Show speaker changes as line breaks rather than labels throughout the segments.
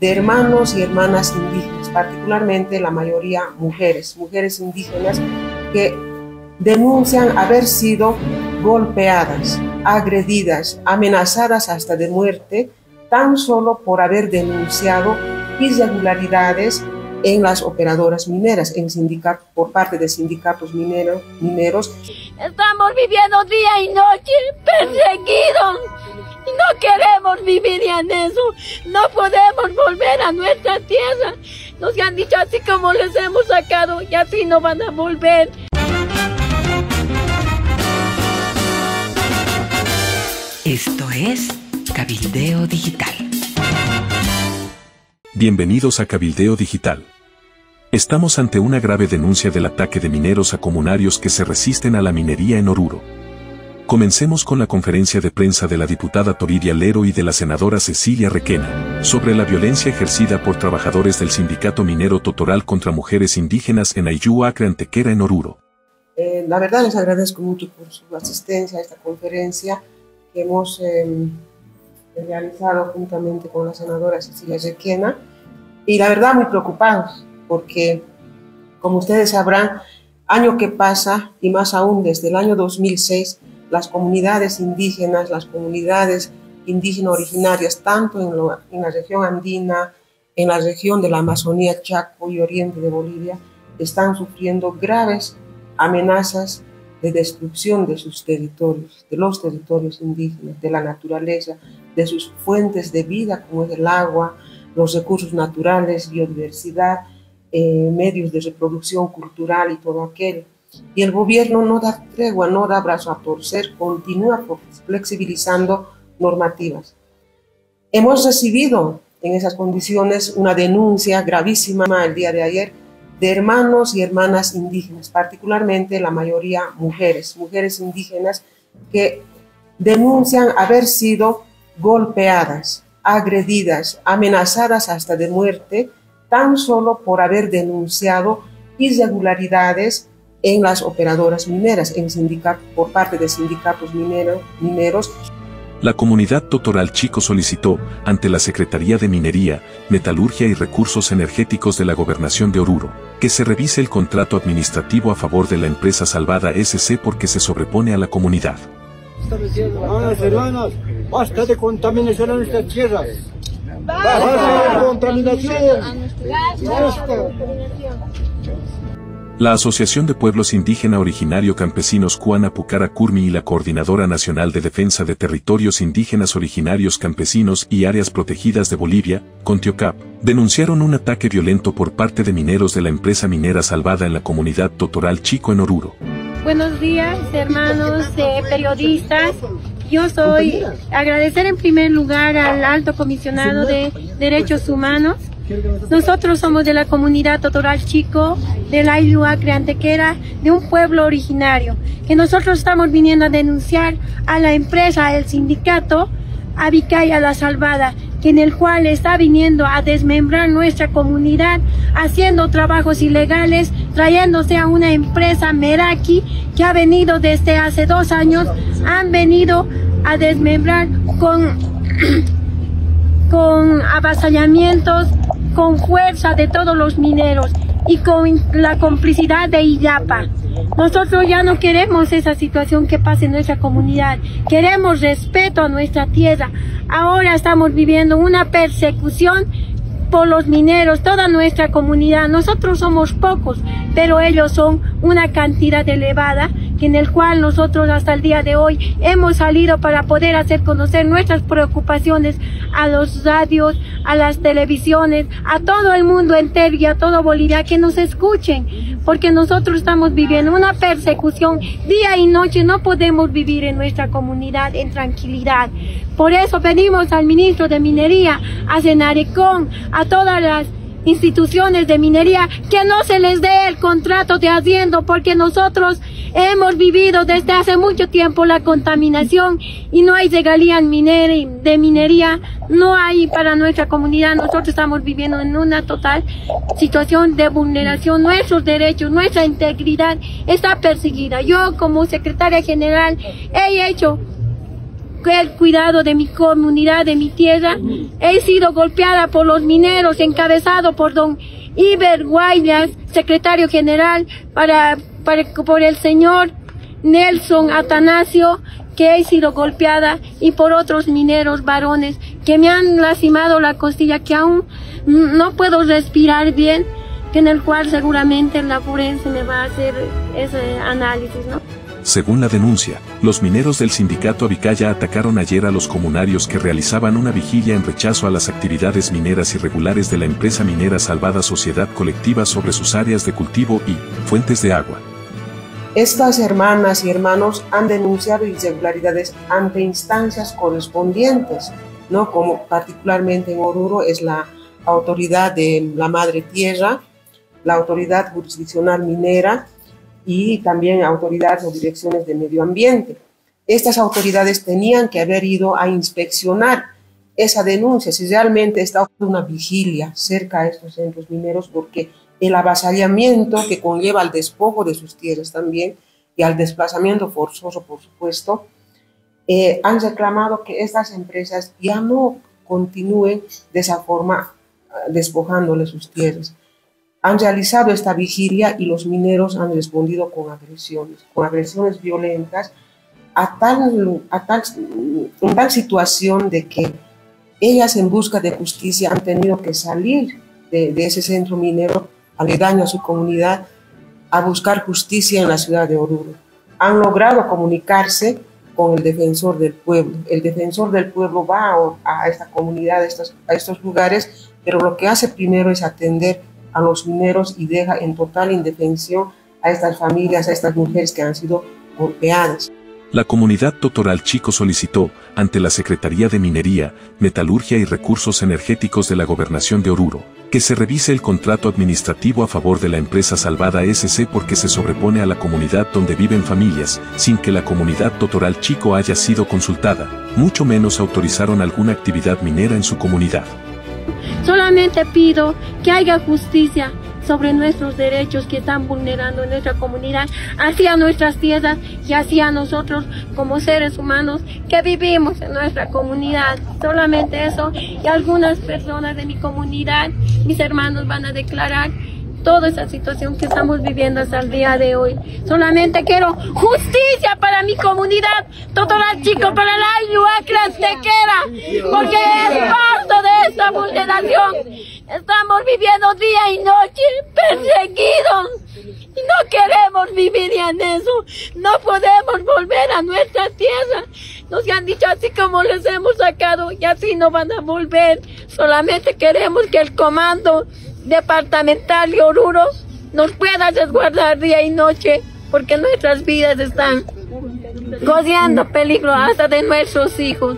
de hermanos y hermanas indígenas, particularmente la mayoría mujeres, mujeres indígenas que denuncian haber sido golpeadas, agredidas, amenazadas hasta de muerte, tan solo por haber denunciado irregularidades en las operadoras mineras, en sindicato, por parte de sindicatos mineros, mineros.
Estamos viviendo día y noche perseguidos no queremos vivir en eso. No podemos volver a nuestra tierra. Nos han dicho así como les hemos sacado y así no van a volver.
Esto es Cabildeo Digital.
Bienvenidos a Cabildeo Digital. Estamos ante una grave denuncia del ataque de mineros a comunarios que se resisten a la minería en Oruro. Comencemos con la conferencia de prensa de la diputada Toridia Lero y de la senadora Cecilia Requena, sobre la violencia ejercida por trabajadores del sindicato minero Totoral contra mujeres indígenas en Ayú, Acre, Antequera, en Oruro.
Eh, la verdad les agradezco mucho por su asistencia a esta conferencia que hemos eh, realizado juntamente con la senadora Cecilia Requena y la verdad muy preocupados porque, como ustedes sabrán, año que pasa y más aún desde el año 2006, las comunidades indígenas, las comunidades indígenas originarias, tanto en, la región andina, en la región de la Amazonía, Chaco y oriente de Bolivia, están sufriendo graves amenazas de destrucción de sus territorios, de los territorios indígenas, de la naturaleza, de sus fuentes de vida como es el agua, los recursos naturales, biodiversidad, eh, medios de reproducción cultural y todo aquello. Y el gobierno no da tregua, no da brazo a torcer, continúa flexibilizando normativas. Hemos recibido en esas condiciones una denuncia gravísima el día de ayer de hermanos y hermanas indígenas, particularmente la mayoría mujeres, mujeres indígenas que denuncian haber sido golpeadas, agredidas, amenazadas hasta de muerte, tan solo por haber denunciado irregularidades en las operadoras mineras, en sindicato, por parte de sindicatos minero, mineros.
La comunidad Totoral Chico solicitó, ante la Secretaría de Minería, Metalurgia y Recursos Energéticos de la Gobernación de Oruro, que se revise el contrato administrativo a favor de la empresa salvada SC porque se sobrepone a la comunidad.
hermanos, basta de contaminación a nuestras tierras.
La Asociación de Pueblos Indígena Originario Campesinos Cuana Pucara Curmi y la Coordinadora Nacional de Defensa de Territorios Indígenas Originarios Campesinos y Áreas Protegidas de Bolivia, Contiocap, denunciaron un ataque violento por parte de mineros de la empresa minera salvada en la comunidad Totoral Chico en Oruro.
Buenos días, hermanos eh, periodistas. Yo soy agradecer en primer lugar al alto comisionado de Derechos Humanos. nosotros somos de la comunidad Totoral Chico, de la Ilua Creantequera, de un pueblo originario, que nosotros estamos viniendo a denunciar a la empresa, al sindicato, a Vicaya La Salvada, en el cual está viniendo a desmembrar nuestra comunidad, haciendo trabajos ilegales, trayéndose a una empresa Meraki que ha venido desde hace dos años, han venido a desmembrar con, con avasallamientos, con fuerza de todos los mineros y con la complicidad de IYAPA. Nosotros ya no queremos esa situación que pase en nuestra comunidad. Queremos respeto a nuestra tierra. Ahora estamos viviendo una persecución por los mineros, toda nuestra comunidad. Nosotros somos pocos, pero ellos son una cantidad elevada en el cual nosotros hasta el día de hoy hemos salido para poder hacer conocer nuestras preocupaciones a los radios, a las televisiones, a todo el mundo entero y a todo Bolivia que nos escuchen, porque nosotros estamos viviendo una persecución día y noche, no podemos vivir en nuestra comunidad en tranquilidad. Por eso pedimos al ministro de Minería, a Senaricón, a todas las instituciones de minería que no se les dé el contrato de haciendo porque nosotros hemos vivido desde hace mucho tiempo la contaminación y no hay regalías de minería, no hay para nuestra comunidad, nosotros estamos viviendo en una total situación de vulneración, nuestros derechos, nuestra integridad está perseguida. Yo como secretaria general he hecho el cuidado de mi comunidad, de mi tierra. He sido golpeada por los mineros, encabezado por don Iber Guayas, secretario general, para, por el señor Nelson Atanasio, que he sido golpeada, y por otros mineros varones que me han lastimado la costilla, que aún no puedo respirar bien, en el cual seguramente la forense me va a hacer ese análisis, ¿no?
Según la denuncia, los mineros del sindicato Avicaya atacaron ayer a los comunarios que realizaban una vigilia en rechazo a las actividades mineras irregulares de la empresa minera Salvada Sociedad Colectiva sobre sus áreas de cultivo y fuentes de agua.
Estas hermanas y hermanos han denunciado irregularidades ante instancias correspondientes, ¿no? como particularmente en Oruro es la autoridad de la Madre Tierra, la autoridad jurisdiccional minera, y también autoridades o direcciones de medio ambiente. Estas autoridades tenían que haber ido a inspeccionar esa denuncia, si realmente está una vigilia cerca de estos centros mineros, porque el avasallamiento que conlleva al despojo de sus tierras también y al desplazamiento forzoso, por supuesto, eh, han reclamado que estas empresas ya no continúen de esa forma despojándole sus tierras han realizado esta vigilia y los mineros han respondido con agresiones, con agresiones violentas, a tal, a tal, en tal situación de que ellas en busca de justicia han tenido que salir de, de ese centro minero aledaño a su comunidad a buscar justicia en la ciudad de Oruro. Han logrado comunicarse con el defensor del pueblo. El defensor del pueblo va a, a esta comunidad, a estos, a estos lugares, pero lo que hace primero es atender a los mineros y deja en total indefensión a estas familias, a estas mujeres que han sido golpeadas.
La comunidad Totoral Chico solicitó, ante la Secretaría de Minería, Metalurgia y Recursos Energéticos de la Gobernación de Oruro, que se revise el contrato administrativo a favor de la empresa Salvada SC porque se sobrepone a la comunidad donde viven familias, sin que la comunidad Totoral Chico haya sido consultada, mucho menos autorizaron alguna actividad minera en su comunidad.
Solamente pido que haya justicia sobre nuestros derechos que están vulnerando en nuestra comunidad, hacia nuestras tierras y hacia nosotros como seres humanos que vivimos en nuestra comunidad. Solamente eso y algunas personas de mi comunidad, mis hermanos van a declarar toda esa situación que estamos viviendo hasta el día de hoy. Solamente quiero justicia para mi comunidad, todos los chicos para la Tequera, porque es parte de esta vulneración. Estamos viviendo día y noche perseguidos no queremos vivir en eso. No podemos volver a nuestra tierra. Nos han dicho así como les hemos sacado y así no van a volver. Solamente queremos que el comando departamental y Oruro nos pueda resguardar día y noche porque nuestras vidas están corriendo peligro hasta de nuestros hijos.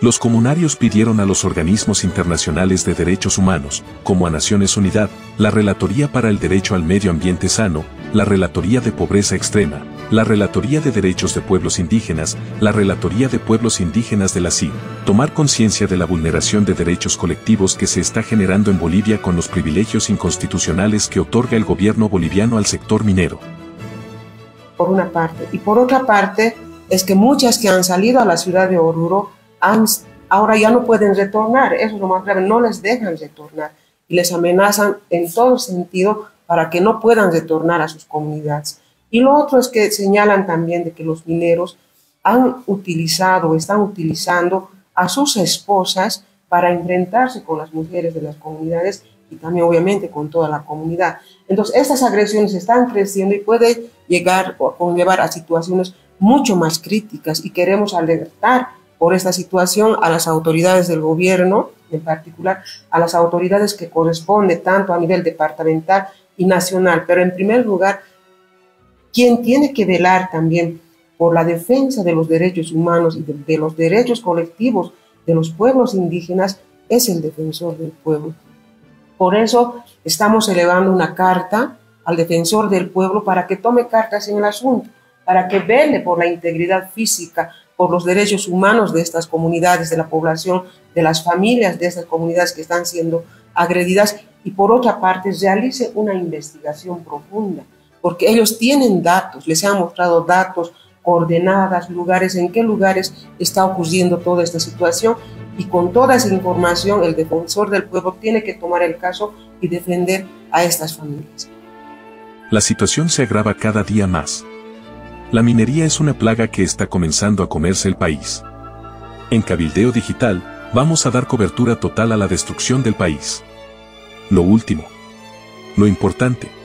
Los comunarios pidieron a los organismos internacionales de derechos humanos, como a Naciones Unidas, la Relatoría para el Derecho al Medio Ambiente Sano, la Relatoría de Pobreza Extrema, la Relatoría de Derechos de Pueblos Indígenas, la Relatoría de Pueblos Indígenas de la CID, tomar conciencia de la vulneración de derechos colectivos que se está generando en Bolivia con los privilegios inconstitucionales que otorga el gobierno boliviano al sector minero.
Por una parte. Y por otra parte, es que muchas que han salido a la ciudad de Oruro han, ahora ya no pueden retornar. Eso es lo más grave, no les dejan retornar y les amenazan en todo sentido para que no puedan retornar a sus comunidades. Y lo otro es que señalan también de que los mineros han utilizado, están utilizando a sus esposas para enfrentarse con las mujeres de las comunidades y también obviamente con toda la comunidad. Entonces, estas agresiones están creciendo y puede llegar o conllevar a situaciones mucho más críticas y queremos alertar por esta situación a las autoridades del gobierno, en particular a las autoridades que corresponde tanto a nivel departamental y nacional, pero en primer lugar, quien tiene que velar también por la defensa de los derechos humanos y de, los derechos colectivos de los pueblos indígenas es el defensor del pueblo. Por eso estamos elevando una carta al defensor del pueblo para que tome cartas en el asunto, para que vele por la integridad física, por los derechos humanos de estas comunidades, de la población, de las familias de estas comunidades que están siendo agredidas y por otra parte realice una investigación profunda, porque ellos tienen datos, les han mostrado datos coordenadas, lugares, en qué lugares está ocurriendo toda esta situación y con toda esa información el defensor del pueblo tiene que tomar el caso y defender a estas familias.
La situación se agrava cada día más. La minería es una plaga que está comenzando a comerse el país. En Cabildeo Digital, vamos a dar cobertura total a la destrucción del país. Lo último. Lo importante